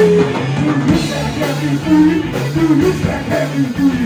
Do you think every fool? Do you think every fool?